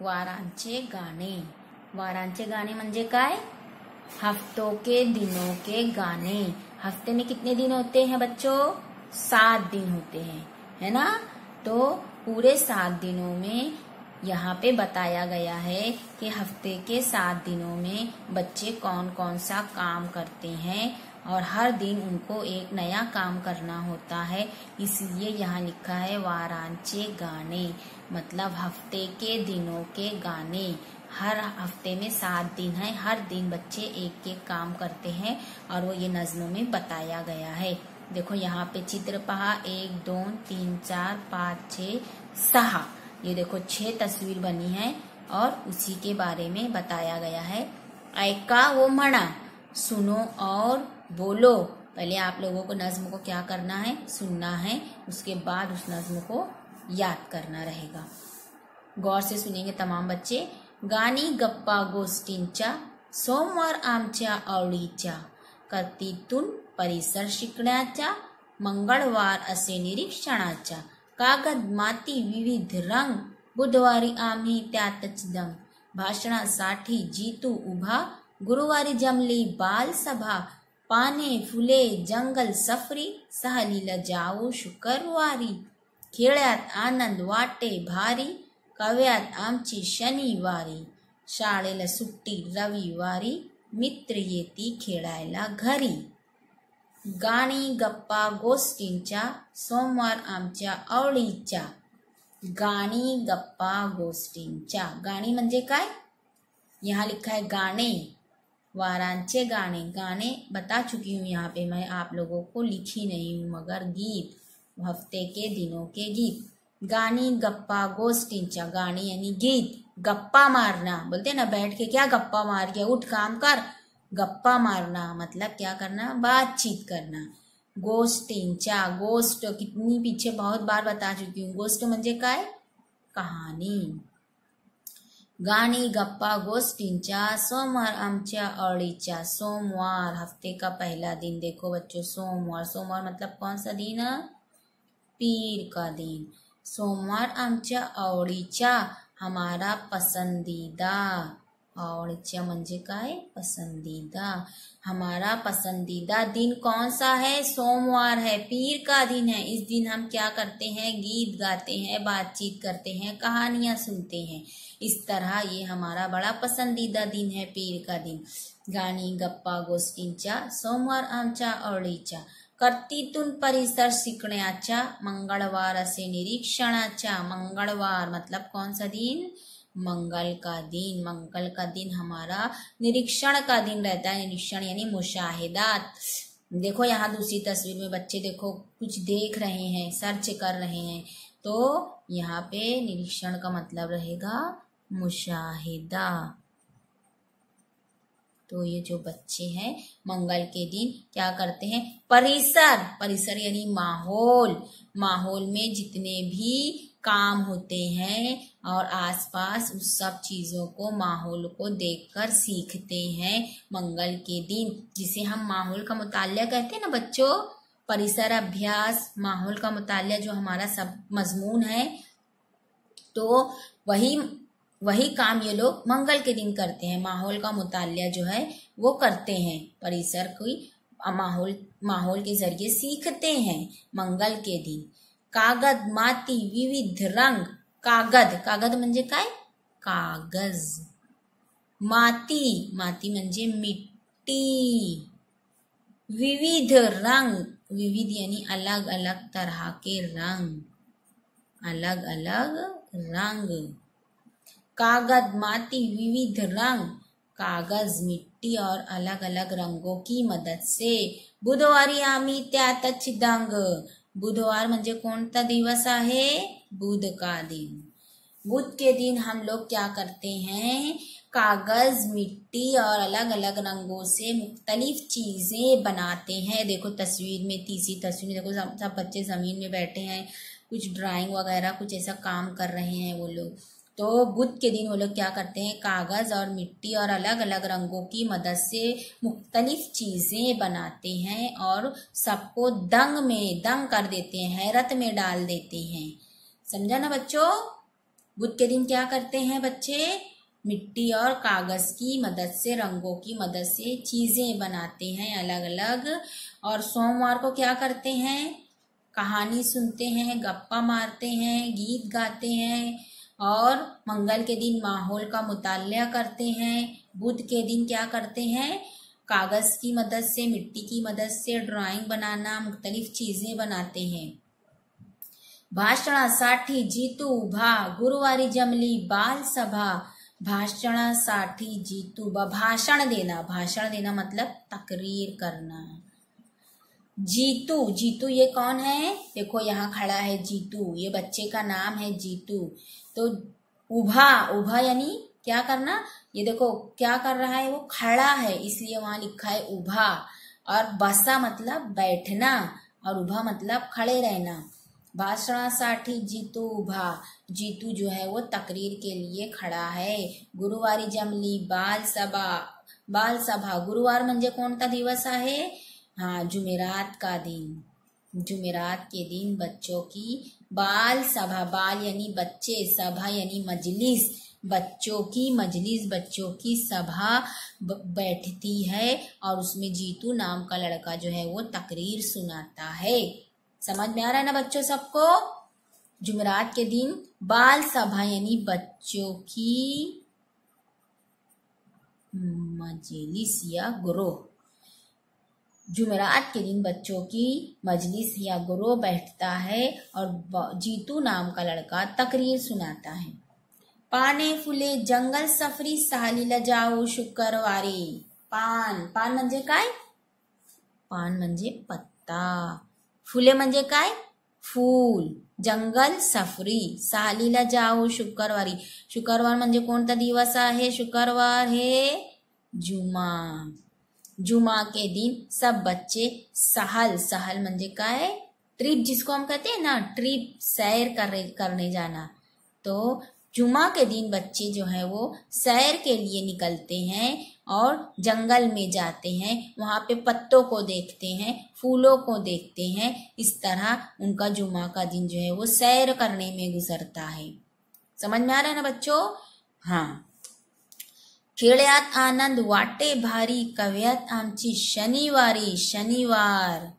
वारांचे गाणे. वारांचे गाणे म्हणजे काय? हफ्तों के दिनों के गाने हफ़्ते में कितने दिन होते हैं बच्चों? सात दिन होते हैं, है ना? तो पूरे सात दिनों में यहाँ पे बताया गया है कि हफ़्ते के सात दिनों में बच्चे कौन कौन सा काम करते हैं और हर दिन उनको एक नया काम करना होता है। इसलिए यहाँ लिखा है वारांचे गाने मतलब हफ़्ते के दिनों के गाने। हर हफ़्ते में सात दिन है। हर दिन बच्चे एक एक काम करते हैं और वो ये नज्मों में बताया गया है। देखो यहाँ पे चित्र पहा, एक, दो, तीन, चार, पाँच, छ, सहा। ये देखो छह तस्वीर बनी है और उसी के बारे में बताया गया है। ऐका वो मना सुनो और बोलो, पहले आप लोगों को नज्म को क्या करना है? सुनना है। उसके बाद उस नज्म को याद करना रहेगा। गौर से सुनेंगे तमाम बच्चे। गाणी गप्पा गोष्टींच्या सोमवार आमच्या आवडीच्या कर्तीतून परिसर शिकण्याच्या, मंगळवार असे निरीक्षणाच्या. कागद, माती, विविध रंग, बुधवारी आम्ही त्यातच दम. भाषणासाठी जीतू उभा, गुरुवारी जमली बाल सभा पाने फुले जंगल सफरी सहलीला जाऊ शुक्रवारी खेळ्यात आनंद वाटे भारी, कव्यात आमची शनिवारी शाळेला सुट्टी रविवारी, मित्र येती खेळायला घरी। गाणी, गप्पा, गोष्टींच्या, सोमवार आमच्या आवडीच्या। गाणी, गप्पा, गोष्टींच्या। गाणी म्हणजे काय? यहाँ लिखा है गाने वारांचे गाने गाने बता चुकी हूँ यहाँ पे मैं, आप लोगों को लिखी नहीं हूँ, मगर गीत, हफ़्ते के दिनों के गीत। गानी गप्पा गोष्टींच्या गाणी यानी गीत। गप्पा मारना, बोलते ना, बैठ के क्या गप्पा मार के उठ, काम कर। गप्पा मारना मतलब क्या करना? बातचीत करना। गोष्टींच्या गोष्ट कितनी पीछे बहुत बार बता चुकी हूँ। गोष्ट म्हणजे काय? कहानी। गाणी गप्पा गोष्टींच्या, सोमवार आमच्या अड़ीच्या सोमवार हफ़्ते का पहला दिन? देखो बच्चों, सोमवार सोमवार मतलब कौन सा दिन? है पीर का दिन। सोमवार आमच्या आवडीच्या हमारा पसंदीदा आवडीच्या म्हणजे काय पसंदीदा। हमारा पसंदीदा दिन कौन सा है? सोमवार है, पीर का दिन है। इस दिन हम क्या करते हैं? गीत गाते हैं, बातचीत करते हैं, कहानियाँ सुनते हैं। इस तरह ये हमारा बड़ा पसंदीदा दिन है, पीर का दिन। गाणी गप्पा गोष्टींच्या सोमवार आमच्या आवडीच्या कर्तीतून परिसर शिकण्याच्या मंगळवार असे निरीक्षणाच्या मंगळवार मतलब कौन सा दिन? मंगल का दिन, मंगल का दिन हमारा निरीक्षण का दिन रहता है, निरीक्षण यानी मुशाहिदात। देखो यहाँ दूसरी तस्वीर में बच्चे देखो कुछ देख रहे हैं, सर्च कर रहे हैं तो यहाँ पे निरीक्षण का मतलब रहेगा मुशाहिदा। तो ये जो बच्चे हैं, मंगल के दिन क्या करते हैं? परिसर परिसर यानी माहौल। माहौल में जितने भी काम होते हैं और आसपास उस सब चीज़ों को, माहौल को देखकर सीखते हैं मंगल के दिन, जिसे हम माहौल का मुतालिया कहते हैं ना बच्चों? परिसर अभ्यास, माहौल का मुतालिया जो हमारा सब मजमून है। तो वही वही काम ये लोग मंगल के दिन करते हैं। माहौल का मुतालिया जो है वो करते हैं। परिसर की माहौल माहौल के ज़रिए सीखते हैं मंगल के दिन। कागद माती विविध रंग। कागद कागद म्हणजे काय? कागज़। माती माती म्हणजे मिट्टी। विविध रंग। विविध यानी अलग अलग तरह के रंग। अलग अलग रंग। कागज़ माती विविध रंग। कागज़, मिट्टी और अलग अलग रंगों की मदद से। बुधवारी आम्ही त्यातच दंग बुधवार म्हणजे कोणता दिवस आहे? बुध का दिन। बुध के दिन हम लोग क्या करते हैं? कागज़, मिट्टी और अलग अलग रंगों से मुख्तलिफ़ चीज़ें बनाते हैं। देखो, तस्वीर में, तीसरी तस्वीर में, देखो, सब सब बच्चे ज़मीन में बैठे हैं। कुछ ड्राइंग वगैरह, कुछ ऐसा काम कर रहे हैं वो लोग। तो बुध के दिन वो लोग क्या करते हैं? कागज़ और मिट्टी और अलग अलग रंगों की मदद से मुख्तलिफ़ चीज़ें बनाते हैं और सबको दंग में, दंग कर देते हैं हैरत में डाल देते हैं। समझा ना बच्चों? बुध के दिन क्या करते हैं बच्चे? मिट्टी और कागज़ की मदद से, रंगों की मदद से चीज़ें बनाते हैं अलग अलग और सोमवार को क्या करते हैं? कहानी सुनते हैं, गप्पा मारते हैं, गीत गाते हैं। और मंगल के दिन माहौल का मुताल्या करते हैं, बुध के दिन क्या करते हैं? कागज़ की मदद से, मिट्टी की मदद से ड्राइंग बनाना, मुख्तलिफ़ चीज़ें बनाते हैं। भाषणा साठी, जीतू उभा, गुरुवारी जमली, बाल सभा। भाषणा साठी, जीतू भाषण देना भाषण देना मतलब तकरीर करना। जीतू जीतू ये कौन है? देखो यहाँ खड़ा है जीतू, ये बच्चे का नाम है जीतू। तो उभा उभा यानी क्या करना? ये देखो क्या कर रहा है वो? खड़ा है, इसलिए वहाँ लिखा है उभा। और बसा मतलब बैठना, और उभा मतलब खड़े रहना। भाषणासाठी जीतू, उभा। जीतू जो है वो तकरीर के लिए खड़ा है। गुरुवारी जमली, बाल सभा बाल सभा। गुरुवार म्हणजे कोणता दिवस आहे? हाँ जुमेरात का दिन। जुमेरात के दिन बच्चों की बाल सभा, बाल यानी बच्चे सभा यानी मजलिस। बच्चों की मजलिस, बच्चों की सभा बैठती है और उसमें जीतू नाम का लड़का जो है वो तकरीर सुनाता है। समझ में आ रहा है ना बच्चों सबको? जुमेरात के दिन बाल सभा यानी बच्चों की मजलिस या ग्रोह। जुमेरात के दिन बच्चों की मजलिस या गुरु बैठता है और जीतू नाम का लड़का तकरीर सुनाता है। पाने फुले जंगल सफरी सालीला जाओ शुक्रवारी। पान पान म्हणजे काय? पान म्हणजे पत्ता। फुले म्हणजे काय? फूल, जंगल सफरी सालीला जाओ शुक्रवारी। शुक्रवार म्हणजे कोणता दिवस आहे? शुक्रवार हे जुमा। जुमा के दिन सब बच्चे सहल सहल मंजे का है, ट्रिप जिसको हम कहते हैं ना, ट्रिप सैर कर, करने जाना। तो जुमा के दिन बच्चे जो है वो सैर के लिए निकलते हैं और जंगल में जाते हैं, वहाँ पे पत्तों को देखते हैं, फूलों को देखते हैं, इस तरह उनका जुमा का दिन जो है वो सैर करने में गुजरता है। समझ में आ रहा है ना बच्चों? हाँ। खेड्यात आनंद, वाटे भारी, कव्यात आमची शनिवारी, शनिवार.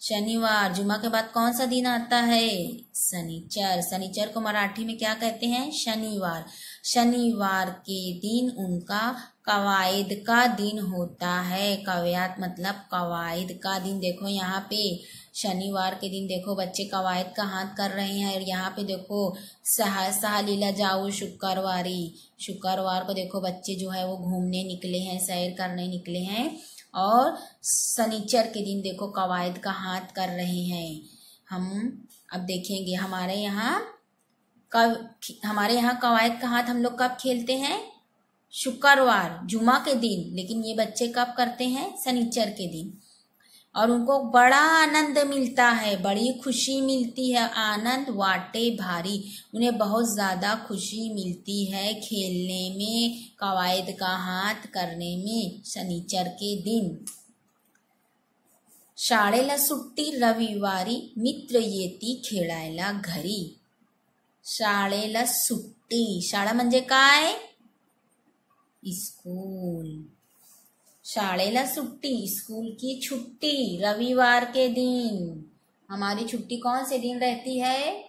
शनिवार जुमा के बाद कौन सा दिन आता है? शनिचर. शनिचर को मराठी में क्या कहते हैं? शनिवार. शनिवार के दिन उनका कवायद का दिन होता है। कव्यात मतलब कवायद का दिन। देखो यहाँ पे शनिवार के दिन देखो बच्चे कवायद का हाथ कर रहे हैं और यहाँ पे देखो सहा, सहालीला जाओ शुक्रवारी। शुक्रवार को देखो बच्चे जो है वो घूमने निकले हैं, सैर करने निकले हैं और शनिचर के दिन देखो कवायद का हाथ कर रहे हैं। हम अब देखेंगे हमारे यहाँ कब हमारे यहाँ कवायद का हाथ हम लोग कब खेलते हैं? शुक्रवार जुमा के दिन। लेकिन ये बच्चे कब करते हैं? शनिचर के दिन। और उनको बड़ा आनंद मिलता है, बड़ी खुशी मिलती है, आनंद वाटे भारी। उन्हें बहुत ज़्यादा खुशी मिलती है खेलने में, कवायद का हाथ करने में, शनिचर के दिन। शाळेला सुट्टी रविवारी, मित्र येती खेळायला घरी। शाळेला सुट्टी, शाळा म्हणजे काय? स्कूल। शाळेला सुट्टी, स्कूल की छुट्टी, रविवार के दिन। हमारी छुट्टी कौन से दिन रहती है?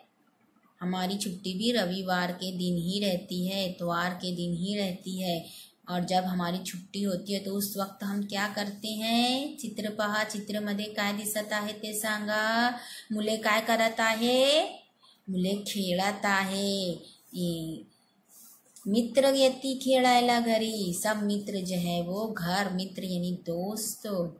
हमारी छुट्टी भी रविवार के दिन ही रहती है, इतवार के दिन ही रहती है। और जब हमारी छुट्टी होती है तो उस वक्त हम क्या करते हैं? चित्र पहा, चित्र चित्रमध्ये काय दिसत आहे ते सांगा। मुले काय करत आहे? मुले खेळत आहे. मित्र यति खेड़ायला घरी सब मित्र जो है वो घर मित्र यानी दोस्त।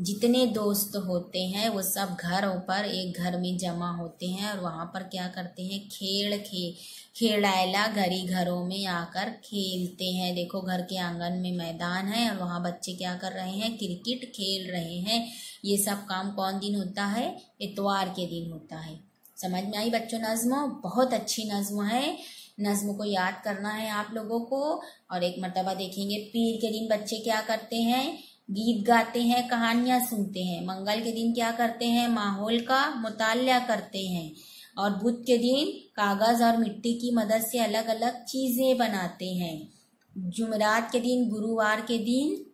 जितने दोस्त होते हैं, वो सब घरों पर एक घर में जमा होते हैं और वहाँ पर क्या करते हैं, खेल खे खेड़ायला घरी घरों में आकर खेलते हैं। देखो, घर के आँगन में मैदान है और वहाँ बच्चे क्या कर रहे हैं, क्रिकेट खेल रहे हैं। ये सब काम कौन दिन होता है? इतवार के दिन होता है। समझ में आई बच्चों नज्म? बहुत अच्छी नज्म है। नज्म को याद करना है आप लोगों को। और एक मरतबा देखेंगे, पीर के दिन बच्चे क्या करते हैं? गीत गाते हैं, कहानियाँ सुनते हैं। मंगल के दिन क्या करते हैं? माहौल का मुताल्या करते हैं। और बुध के दिन कागज़ और मिट्टी की मदद से अलग अलग चीज़ें बनाते हैं। जुमरात के दिन, गुरुवार के दिन,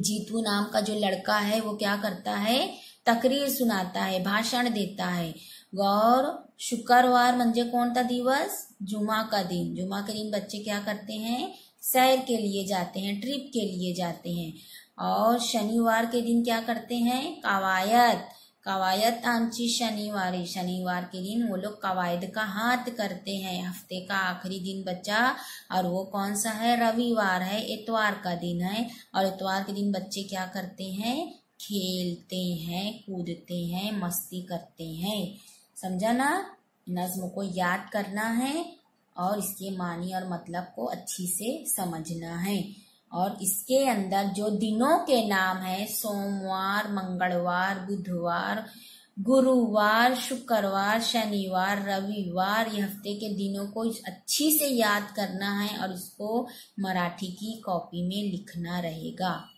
जीतू नाम का जो लड़का है, वो क्या करता है? तकरीर सुनाता है, भाषण देता है। गौर शुक्रवार कौन सा दिवस? जुमा का दिन। जुमा के दिन बच्चे क्या करते हैं? सैर के लिए जाते हैं, ट्रिप के लिए जाते हैं। और शनिवार के दिन क्या करते हैं? कवायद। कवायद आमची शनिवार। शनिवार के दिन वो लोग कवायद का हाथ करते हैं। हफ़्ते का आखिरी दिन बच्चा और वो कौन सा है? रविवार है इतवार का दिन है। और इतवार के दिन बच्चे क्या करते हैं? खेलते हैं, कूदते हैं, मस्ती करते हैं। समझा ना नज्म को याद करना है और इसके मानी और मतलब को अच्छी से समझना है। और इसके अंदर जो दिनों के नाम है, सोमवार, मंगलवार, बुधवार, गुरुवार, शुक्रवार, शनिवार, रविवार, ये हफ़्ते के दिनों को अच्छी से याद करना है और इसको मराठी की कॉपी में लिखना रहेगा।